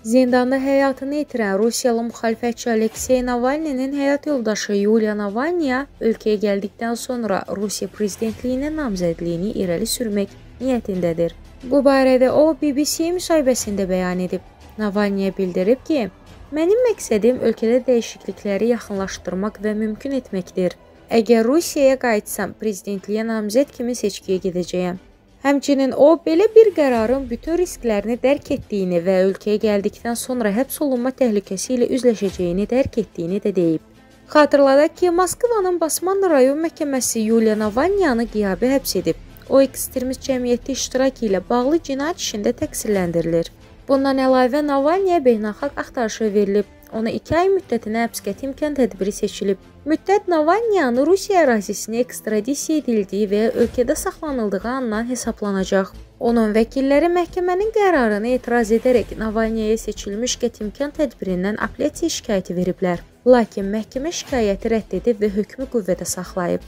Zindanda həyatını itirən Rusiyalı müxalifətçi Aleksey Navalninin həyat yoldaşı Yuliya Navalniya ölkəyə gəldikdən sonra Rusiya prezidentliyinə namizədliyini irəli sürmək niyyətindədir. Bu barədə o BBC müsahibəsində bəyan edib. Navalniya bildirib ki, mənim məqsədim ölkədə dəyişiklikləri yaxınlaşdırmaq və mümkün etməkdir. Əgər Rusiyaya qayıtsam, prezidentliyə namizəd kimi seçkiyə gedəcəyəm. Həmçinin o belə bir qərarın bütün risklərini dərk etdiyini və ölkəyə gəldikdən sonra həbs olunma təhlükəsi ilə üzləşəcəyini dərk etdiyini də deyib. Xatırladaq ki, Moskvanın Basman rayon məhkəməsi Yuliya Navalnyanı qiyabi həbs edib. O ekstremist cəmiyyətdə iştirakı ilə bağlı cinayət işində təqsirləndirilir. Bundan əlavə Navalnyaya beynəlxalq axtarışa verilib. Ona 2 ay müddətinə həbs qəti imkan tədbiri seçilib. Müddət Navalnyanın Rusiya ərazisinə ekstradisiya edildiyi və ölkədə saxlanıldığı andan hesablanacaq. Onun vəkilləri məhkəmənin qərarına etiraz edərək Navalnyaya seçilmiş qəti imkan tədbirindən apellyasiya şikayəti veriblər. Lakin məhkəmə şikayəti rədd edib və hökmü qüvvədə saxlayıb.